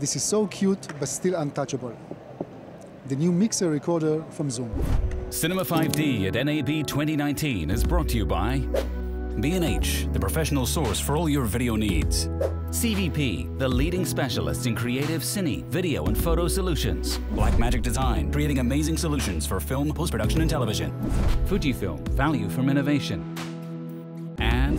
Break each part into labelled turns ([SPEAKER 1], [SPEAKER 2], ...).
[SPEAKER 1] This is so cute, but still untouchable. The new mixer recorder from Zoom.
[SPEAKER 2] Cinema 5D at NAB 2019 is brought to you by B&H, the professional source for all your video needs. CVP, the leading specialist in creative cine, video and photo solutions. Blackmagic Design, creating amazing solutions for film, post-production and television. Fujifilm, value from innovation. And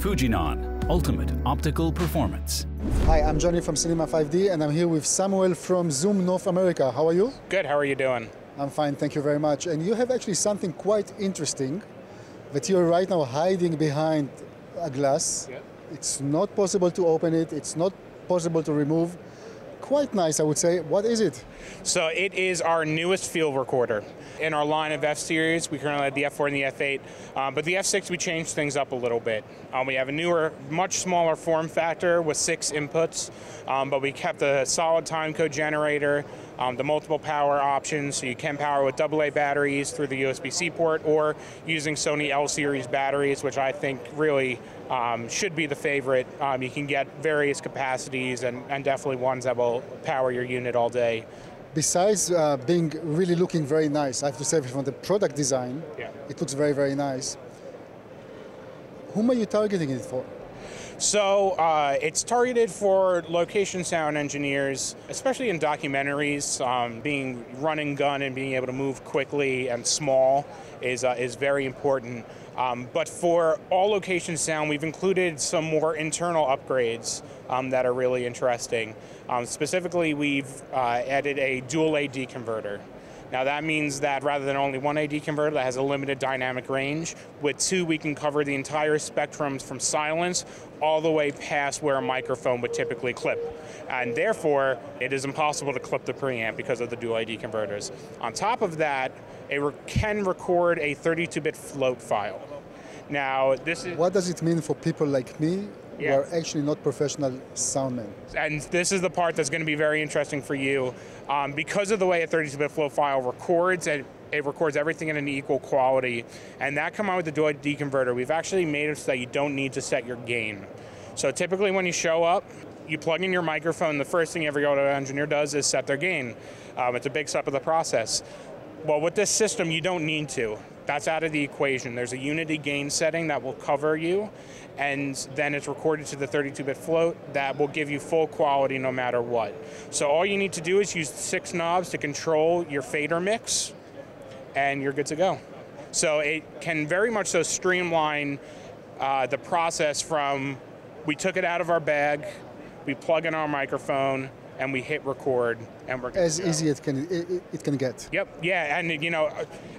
[SPEAKER 2] Fujinon, ultimate optical performance.
[SPEAKER 1] Hi, I'm Johnny from Cinema 5D, and I'm here with Samuel from Zoom North America. How are you?
[SPEAKER 3] Good, how are you doing?
[SPEAKER 1] I'm fine, thank you very much. And you have actually something quite interesting that you're right now hiding behind a glass.
[SPEAKER 3] Yep.
[SPEAKER 1] It's not possible to open it, it's not possible to remove. Quite nice, I would say. What is it?
[SPEAKER 3] So it is our newest field recorder. In our line of F series, we currently have the F4 and the F8, um, but the F6 we changed things up a little bit. Um, we have a newer, much smaller form factor with six inputs, um, but we kept the solid time code generator, um, the multiple power options, so you can power with AA batteries through the USB-C port or using Sony L series batteries, which I think really um, should be the favorite. Um, you can get various capacities and, and definitely ones that will power your unit all day.
[SPEAKER 1] Besides uh, being really looking very nice, I have to say from the product design,
[SPEAKER 3] Yeah.
[SPEAKER 1] it looks very, very nice. Whom are you targeting it for?
[SPEAKER 3] So uh, it's targeted for location sound engineers, especially in documentaries. Um, being run and gun and being able to move quickly and small is uh, is very important. Um, but for all location sound, we've included some more internal upgrades um, that are really interesting. Um, specifically, we've uh, added a dual AD converter. Now that means that rather than only one AD converter that has a limited dynamic range, with two we can cover the entire spectrum from silence all the way past where a microphone would typically clip. And therefore, it is impossible to clip the preamp because of the dual AD converters. On top of that, it re- can record a 32-bit float file. Now, this is
[SPEAKER 1] What does it mean for people like me who
[SPEAKER 3] Yeah.
[SPEAKER 1] are actually not professional soundmen?
[SPEAKER 3] and this is the part that's going to be very interesting for you. Um, because of the way a 32-bit float file records, it, it records everything in an equal quality, and that come combined with the dual D converter, we've actually made it so that you don't need to set your gain. So typically when you show up, you plug in your microphone, the first thing every audio engineer does is set their gain. Um, it's a big step of the process. Well, with this system, you don't need to. That's out of the equation. There's a unity gain setting that will cover you, and then it's recorded to the 32-bit float that will give you full quality no matter what. So all you need to do is use six knobs to control your fader mix, and you're good to go. So it can very much so streamline uh, the process from we took it out of our bag, we plug in our microphone, and we hit record, and we're
[SPEAKER 1] As easy as can, it, it- can get.
[SPEAKER 3] Yep. Yeah, and you know,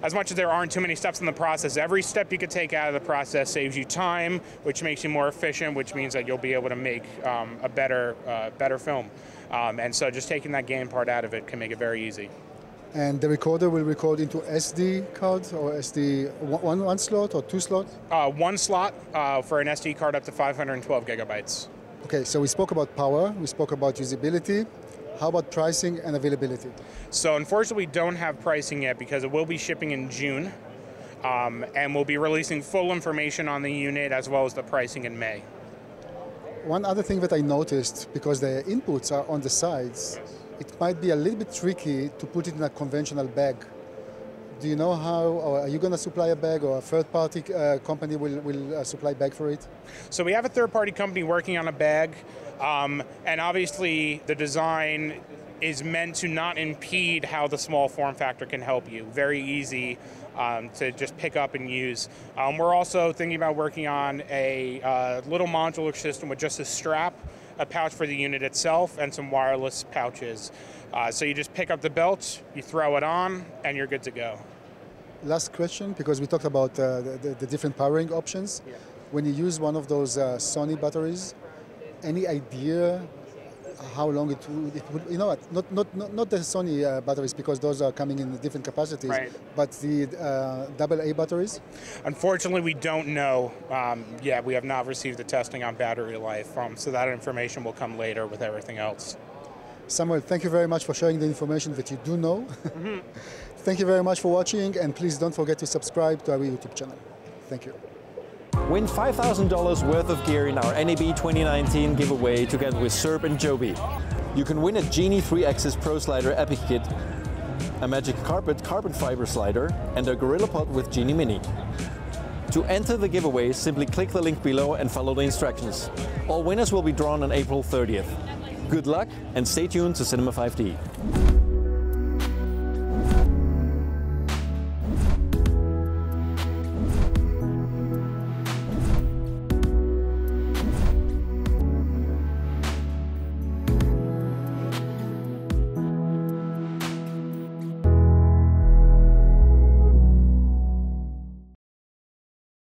[SPEAKER 3] as much as there aren't too many steps in the process, every step you could take out of the process saves you time, which makes you more efficient, which means that you'll be able to make um, a better, uh, better film. Um, and so, just taking that gain part out of it can make it very easy.
[SPEAKER 1] And the recorder will record into SD card or SD one, one- one slot or two slot?
[SPEAKER 3] Uh, one slot uh, for an SD card up to 512 gigabytes.
[SPEAKER 1] Okay, so we spoke about power, we spoke about usability. How about pricing and availability?
[SPEAKER 3] So, unfortunately, we don't have pricing yet because it will be shipping in June. Um, and we'll be releasing full information on the unit as well as the pricing in May.
[SPEAKER 1] One other thing that I noticed, because the inputs are on the sides, it might be a little bit tricky to put it in a conventional bag. Do you know how, or are you going to supply a bag, or a third party uh, company will, will uh, supply bag for it?
[SPEAKER 3] So we have a third-party company working on a bag, um, and obviously the design is meant to not impede how the small form factor can help you. Very easy um, to just pick up and use. Um, we're also thinking about working on a uh, little modular system with just a strap, a pouch for the unit itself, and some wireless pouches. Uh, so you just pick up the belt, you throw it on, and you're good to go.
[SPEAKER 1] Last question, because we talked about uh, the, the, different powering options. When you use one of those uh, Sony batteries, any idea how long it would, it would you know what, not, not, not, not the Sony uh, batteries because those are coming in different capacities,
[SPEAKER 3] Right.
[SPEAKER 1] but the uh, double A batteries?
[SPEAKER 3] Unfortunately, we don't know. Um, yeah, we have not received the testing on battery life, um, so that information will come later with everything else.
[SPEAKER 1] Samuel, thank you very much for sharing the information that you do know. thank you very much for watching, and please don't forget to subscribe to our YouTube channel. Thank you.
[SPEAKER 4] Win $5,000 worth of gear in our NAB 2019 giveaway together with Syrp and Joby. You can win a Genie 3 Axis Pro Slider Epic Kit, a Magic Carpet carbon fiber slider, and a GorillaPod with Genie Mini. To enter the giveaway, simply click the link below and follow the instructions. All winners will be drawn on April 30th. Good luck and stay tuned to Cinema 5D.